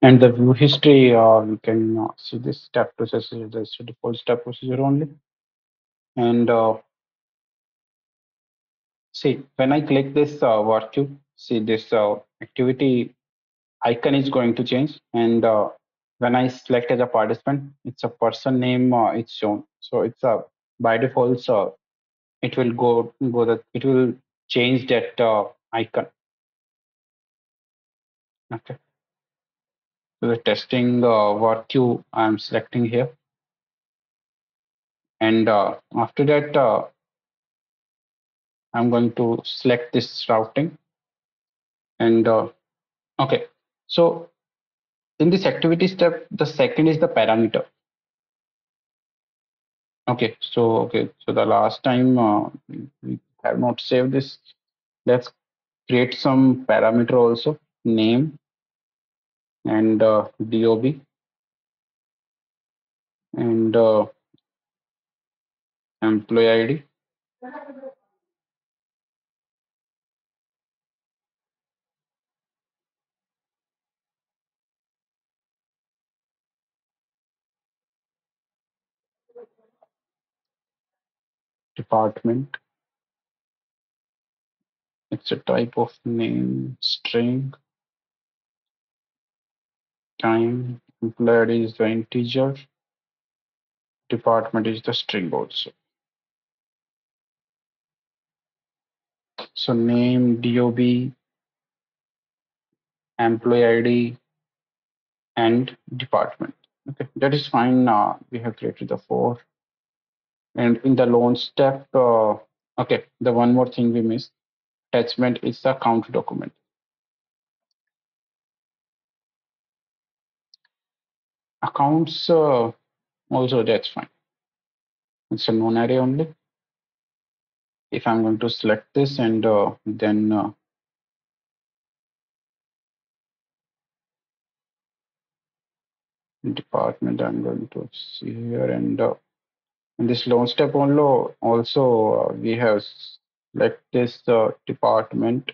And the view history, uh, we can uh, see this step procedure, the default step procedure only. And uh, see, when I click this uh, work queue, see this uh, activity icon is going to change. And uh, when I select as a participant, it's a person name uh, it's shown. So it's a by default, so it will go go that it will change that uh, icon. Okay. The testing uh, work queue I'm selecting here. And uh, after that, uh, I'm going to select this routing. And uh, okay, so in this activity step, the second is the parameter. Okay, so okay, so the last time uh, we have not saved this. Let's create some parameter also, name and uh, DOB and uh, employee ID. department. It's a type of name, string, time, employee is the integer, department is the string also. So name, DOB, employee ID, and department. Okay, that is fine. Uh, we have created the four. And in the launch step, uh, okay, the one more thing we missed, attachment is the account document. Accounts, uh, also that's fine. It's a known array only. If I'm going to select this and uh, then uh, department I'm going to see here and uh, in this launch step also also uh, we have select this uh, department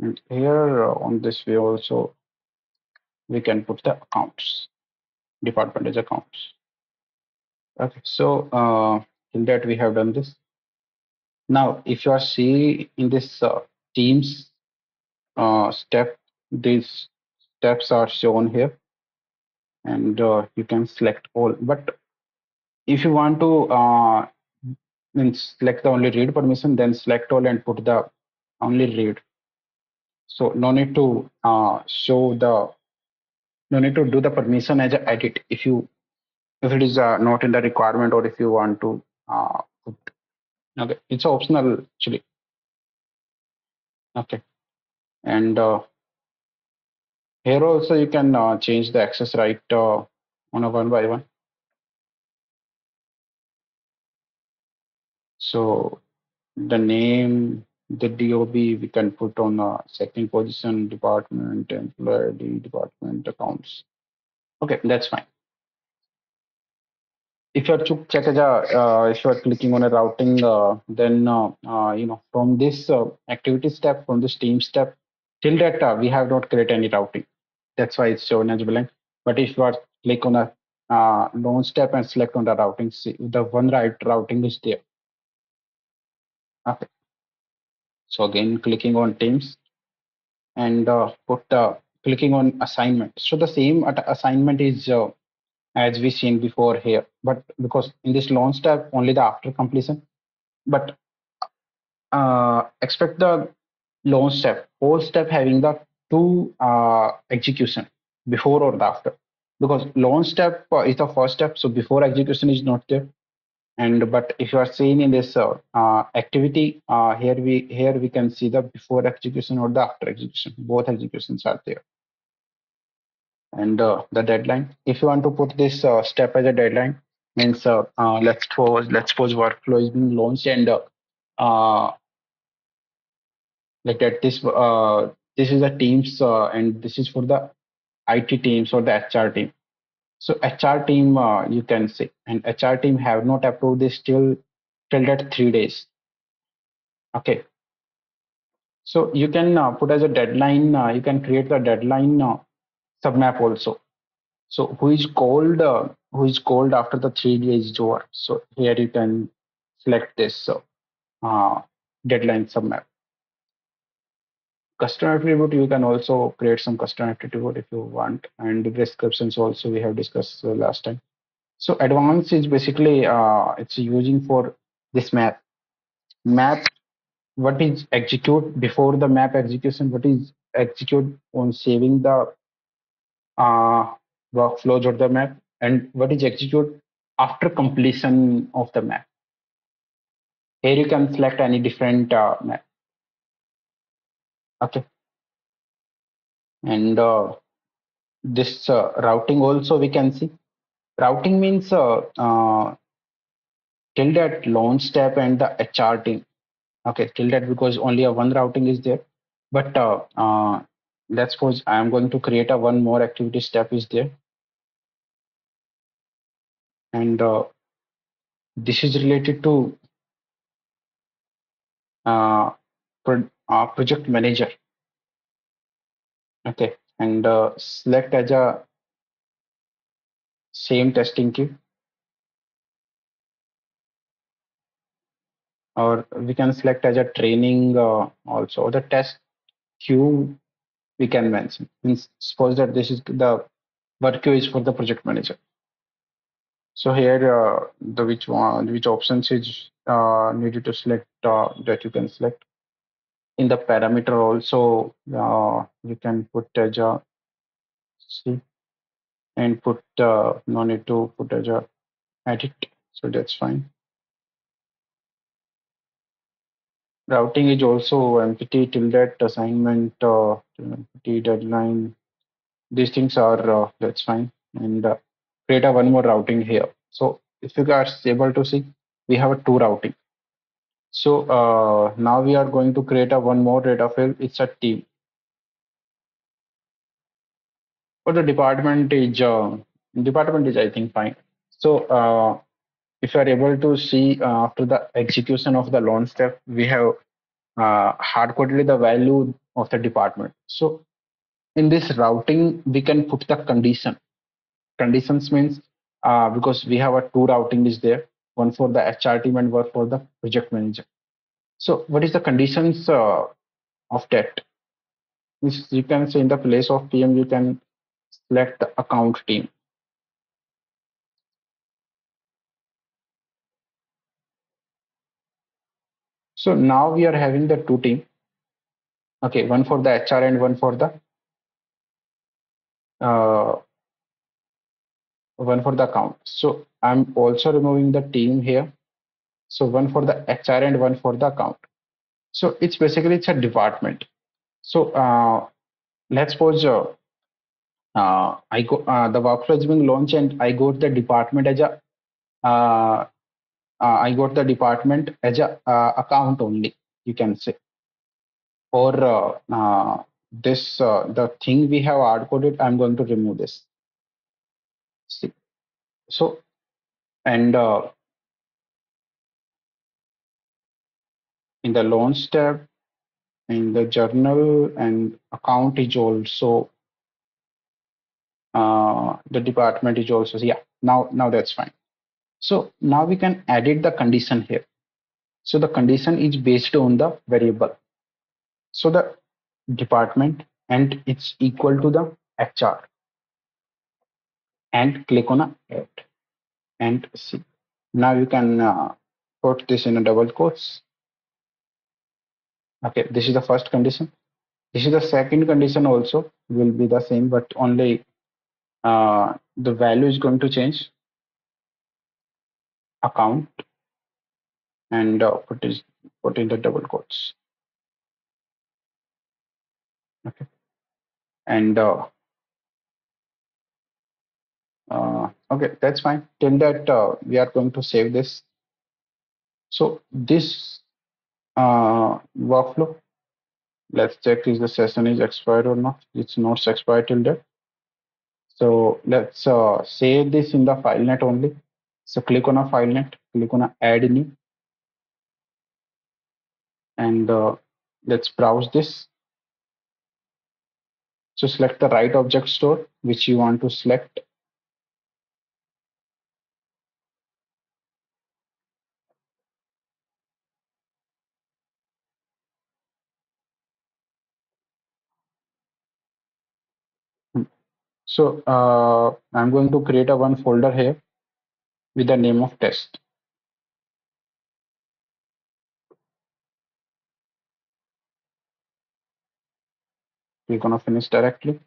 and here on this way also we can put the accounts department as accounts. Okay so uh, in that we have done this. Now if you are see in this uh, teams uh, step these steps are shown here. And uh, you can select all but if you want to uh, then select the only read permission then select all and put the only read. So no need to uh, show the no need to do the permission as a edit if you if it is uh, not in the requirement or if you want to uh, put. Okay it's optional actually. Okay. And uh, here also you can uh, change the access right uh, on a one by one. So the name the dob we can put on a second position department employee department accounts. Okay that's fine. If you're to check as a uh, if you're clicking on a routing uh, then uh, uh, you know from this uh, activity step from this team step till that uh, we have not created any routing. That's why it's shown as blank but if you are click on a uh, launch step and select on the routing see the one right routing is there. Okay so again clicking on teams and uh, put uh, clicking on assignment. So the same assignment is uh, as we seen before here but because in this launch step only the after completion. But uh, expect the launch step whole step having the two uh, execution before or the after. Because launch step uh, is the first step so before execution is not there and but if you are seeing in this uh, uh, activity uh, here we here we can see the before execution or the after execution. Both executions are there. And uh, the deadline. If you want to put this uh, step as a deadline means let's suppose let's suppose workflow is being launched and like that this this is the teams and this is for the IT teams or the HR team so HR team uh, you can say and HR team have not approved this till till that three days okay so you can uh, put as a deadline uh, you can create the deadline uh, submap also. So who is called uh, who is called after the three days is over. So here you can select this uh, deadline submap. Custom attribute, you can also create some custom attribute if you want. And the descriptions also we have discussed uh, last time. So advanced is basically uh, it's using for this map. Map, what is execute before the map execution? What is execute on saving the uh, workflows of the map? And what is execute after completion of the map? Here you can select any different uh, map. Okay. And uh, this uh, routing also we can see. Routing means uh, uh, till that launch step and the team. Okay, till that because only a one routing is there. But uh, uh, let's suppose I am going to create a one more activity step is there. And uh, this is related to uh, uh, project manager. Okay, and uh, select as a same testing queue. Or we can select as a training uh, also. The test queue we can mention. Means suppose that this is the work queue is for the project manager. So here uh, the which one which options is uh, needed to select uh, that you can select. In the parameter also uh, you can put as a see and put uh, no need to put as a edit. So that's fine. Routing is also empty till that assignment uh, empty deadline. These things are uh, that's fine and uh, create a one more routing here. So if you guys able to see, we have a two routing. So uh, now we are going to create a one more data field. It's a team. For the department is uh, department is I think fine. So uh, if you are able to see uh, after the execution of the launch step, we have uh, hard coded the value of the department. So in this routing, we can put the condition. Conditions means uh, because we have a two routing is there, one for the HR team and one for the project manager. So what is the conditions uh, of that? Means you can say in the place of PM, you can select the account team. So now we are having the two team. Okay, one for the HR and one for the uh, one for the account. So I'm also removing the team here. So one for the HR and one for the account. So it's basically it's a department. So uh, let's suppose uh, uh, I go uh, the workflow is being launched and I got the department as a uh, uh, I got the department as a account only. You can say, or this the thing we have hard coded. I'm going to remove this. See, so and uh, in the launch tab, in the journal and account is also uh, the department is also yeah now now that's fine. So now we can edit the condition here. So the condition is based on the variable. So the department and it's equal to the hr and click on a add and see now you can uh, put this in a double quotes. Okay this is the first condition. This is the second condition also will be the same but only uh, the value is going to change. Account and uh, put is put in the double quotes. Okay. And uh, uh, okay that's fine till that uh, we are going to save this so this uh, workflow let's check is the session is expired or not it's not expired till that so let's uh, save this in the FileNet only. So click on a FileNet, click on a add new, and uh, let's browse this. So select the right object store which you want to select. So uh, I'm going to create a one folder here with the name of test. We're gonna finish directly.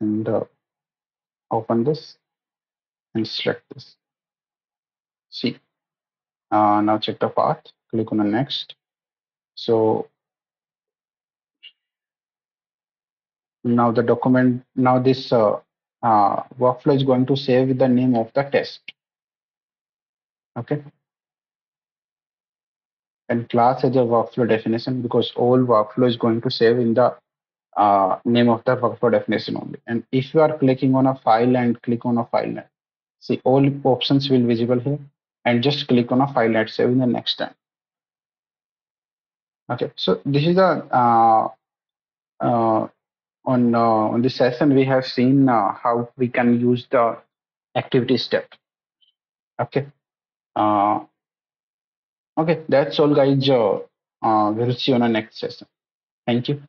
And uh, open this and select this. See, uh, now check the path. Click on the next. So now the document, now this uh, uh, workflow is going to save the name of the test. Okay. And class as a workflow definition because all workflow is going to save in the uh, name of the workflow definition only. And if you are clicking on a file and click on a FileNet, see all options will visible here and just click on a FileNet save in the next time. Okay, so this is a uh, uh, on uh, on this session we have seen uh, how we can use the activity step. Okay, uh, okay, that's all, guys. Uh, we'll see you on the next session. Thank you.